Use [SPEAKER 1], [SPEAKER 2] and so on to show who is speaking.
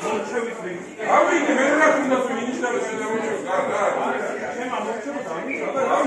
[SPEAKER 1] ამიტომ
[SPEAKER 2] მე რა გინდა თუ ინიშნება შენეულში კარგაა
[SPEAKER 1] ჩემ ამორჩება და ამიტომ